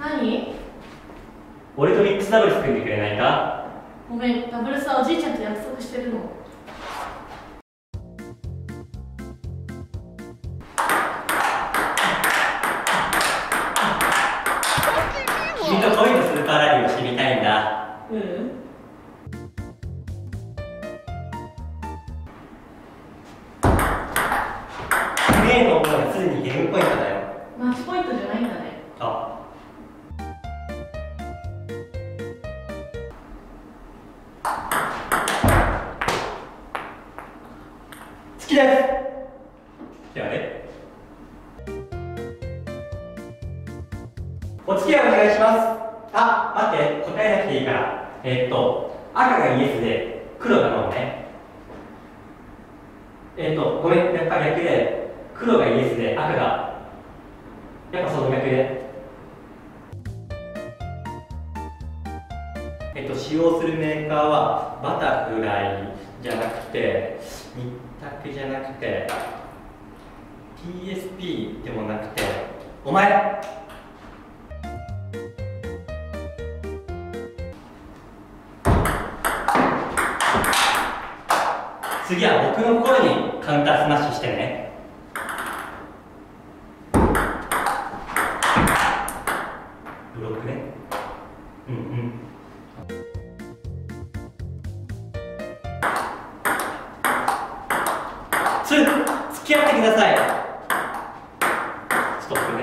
何？俺とミックスダブルス組んでくれないか？ごめんダブルスはおじいちゃんと約束してるの。君と恋のスーパーラリーをしてみたいんだ。ううん例の思いがすでにゲームポイントだよ。マッチポイントじゃないんだねきです。ではね。お付き合いお願いします。あ待って答えなくていいからえっと赤がイエスで黒がノーね。えっとごめん。やっぱ逆で黒がイエスで赤がやっぱその逆で。えっと使用するメーカーはバタフライじゃなくて日じゃなくて TSP でもなくてお前次は僕の心にカウンタースマッシュしてね。ブロックき合ってください。ストップね。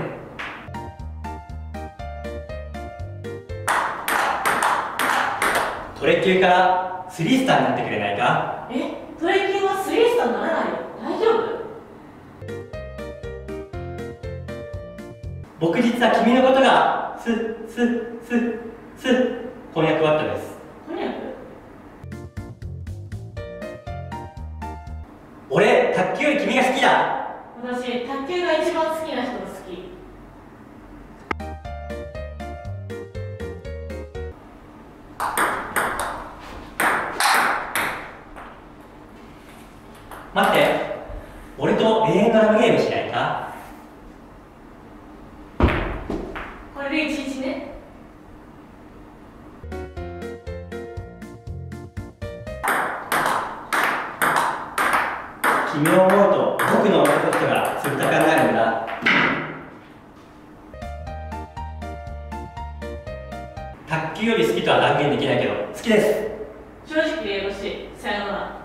トレ級からスリースターになってくれないか？えトレキンはスリースターにならないよ。大丈夫？僕実は君のことがすすすす婚約バットです。これやる俺卓球より君が好きだ。私卓球が一番好きな人が好き。待って。俺と永遠のラブゲームしないか？君を思うと僕の思ったことがつぶたかになるんだ。卓球より好きとは断言できないけど好きです。正直でよろしいさよなら。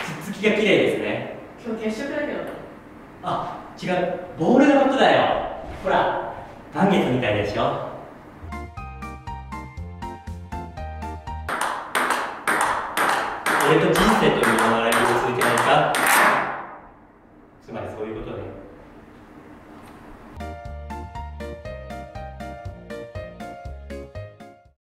つっつきが綺麗ですね。今日月食だけど。ねあ違う。ボールのことだよ。ほら満月みたいでしょ俺と人生という名前